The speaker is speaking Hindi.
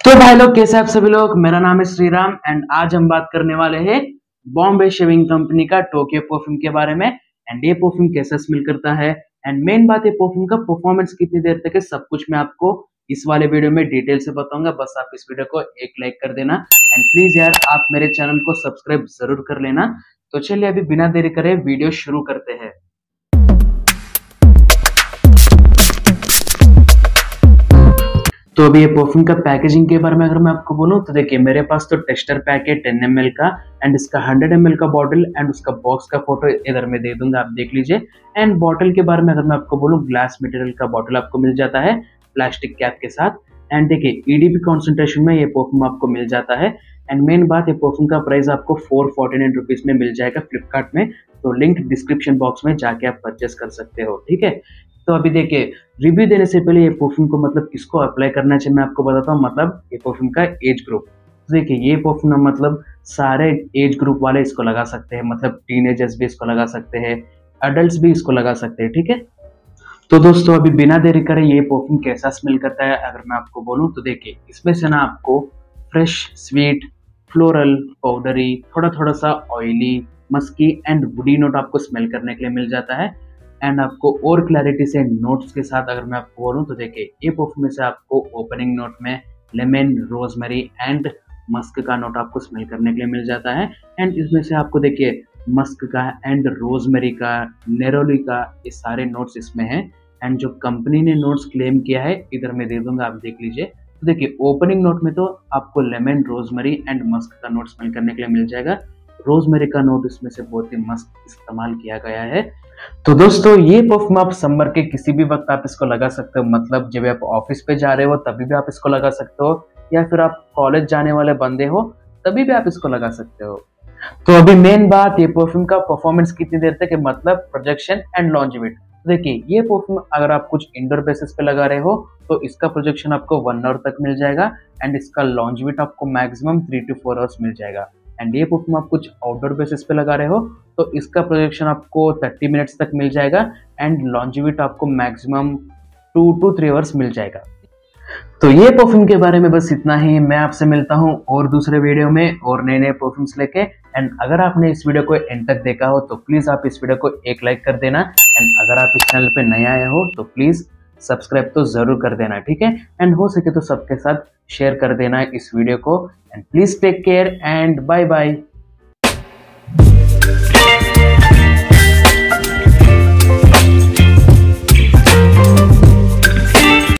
तो भाई लोग, कैसे आप सभी लोग? मेरा नाम है श्रीराम एंड आज हम बात करने वाले हैं बॉम्बे शेविंग कंपनी का टोक्यो परफ्यूम के बारे में एंड ये परफ्यूम कैसे स्मेल करता है? एंड मेन बात है परफ्यूम का परफॉर्मेंस कितनी देर तक है, सब कुछ मैं आपको इस वाले वीडियो में डिटेल से बताऊँगा। बस आप इस वीडियो को एक लाइक कर देना एंड प्लीज़ यार, आप मेरे चैनल को सब्सक्राइब ज़रूर कर लेना। तो चलिए अभी बिना देरी करे वीडियो शुरू करते हैं। तो अभी ये परफ्यूम का पैकेजिंग के बारे में अगर मैं आपको बोलूँ तो देखिए, मेरे पास तो टेक्सटर पैक है टेन एम का एंड इसका हंड्रेड एम का बॉटल एंड उसका बॉक्स का फ़ोटो इधर में दे दूँगा, आप देख लीजिए। एंड बॉटल के बारे में अगर मैं आपको बोलूँ ग्लास मटेरियल का बॉटल आपको मिल जाता है प्लास्टिक कैप के साथ। एंड देखिए ईडीपी कॉन्सेंट्रेशन में ये परफ्यूम आपको मिल जाता है। एंड मेन बात, ये परफ्यूम का प्राइस आपको फोर फोर्टी नाइन रुपीज़ में मिल जाएगा फ्लिपकार्ट में। तो लिंक डिस्क्रिप्शन बॉक्स में जाके आप परचेस कर सकते हो, ठीक है? तो अभी देखिए रिव्यू देने से पहले ये परफ्यूम को मतलब किसको अप्लाई करना चाहिए मैं आपको बताता हूँ मतलब ये परफ्यूम का एज ग्रुप तो देखिए, ये परफ्यूम मतलब सारे एज ग्रुप वाले इसको लगा सकते हैं मतलब टीनेजर्स भी इसको लगा सकते हैं अडल्ट भी इसको लगा सकते हैं, ठीक है? तो दोस्तों, अभी बिना देरी करे ये परफ्यूम कैसा स्मेल करता है, अगर मैं आपको बोलूँ तो देखिए, इसमें से ना आपको फ्रेश स्वीट फ्लोरल पाउडरी थोड़ा थोड़ा सा oily musky and woody note आपको स्मेल करने के लिए मिल जाता है। एंड आपको और क्लैरिटी से नोट्स के साथ अगर मैं आपको बोलूँ तो देखिए ये परफ्यूम से आपको ओपनिंग नोट में लेमन रोजमेरी एंड मस्क का नोट आपको स्मेल करने के लिए मिल जाता है। एंड इसमें से आपको देखिए मस्क का एंड रोजमेरी का नेरोली का, ये सारे नोट्स इसमें हैं। एंड जो कंपनी ने नोट्स क्लेम किया है, इधर मैं दे दूँगा, आप देख लीजिए। तो देखिए ओपनिंग नोट में तो आपको लेमन रोजमेरी एंड मस्क का नोट स्मेल करने के लिए मिल जाएगा। रोजमेरी का नोट इसमें से बहुत ही मस्त इस्तेमाल किया गया है। तो दोस्तों, ये परफ्यूम आप समर के किसी भी वक्त आप इसको लगा सकते हो। मतलब जब आप ऑफ़िस पे जा रहे हो, तभी भी आप इसको लगा सकते हो। या फिर आप कॉलेज जाने वाले बंदे हो, तभी भी आप इसको लगा सकते हो। तो अभी मेन बात ये परफ्यूम का परफॉर्मेंस कितनी देर तक मतलब प्रोजेक्शन एंड लॉन्जिविट देखिए, ये परफ्यूम अगर आप कुछ इंडोर बेसिस पे लगा रहे हो तो इसका प्रोजेक्शन आपको वन आवर तक मिल जाएगा एंड इसका लॉन्जिविट आपको maximum three to four hours मिल जाएगा। एंड ये परफ्यूम आप कुछ आउटडोर बेसिस पे लगा रहे हो तो इसका प्रोजेक्शन आपको 30 मिनट्स तक मिल जाएगा एंड लॉन्जिविट आपको maximum two to three hours मिल जाएगा। तो ये परफ्यूम के बारे में बस इतना ही। मैं आपसे मिलता हूँ और दूसरे वीडियो में और नए नए परफ्यूम्स लेके। एंड अगर आपने इस वीडियो को एंड तक देखा हो तो प्लीज़ आप इस वीडियो को एक लाइक कर देना। एंड अगर आप इस चैनल पे नए आए हो तो प्लीज़ सब्सक्राइब तो ज़रूर कर देना, ठीक है? एंड हो सके तो सबके साथ शेयर कर देना इस वीडियो को। And please take care and bye bye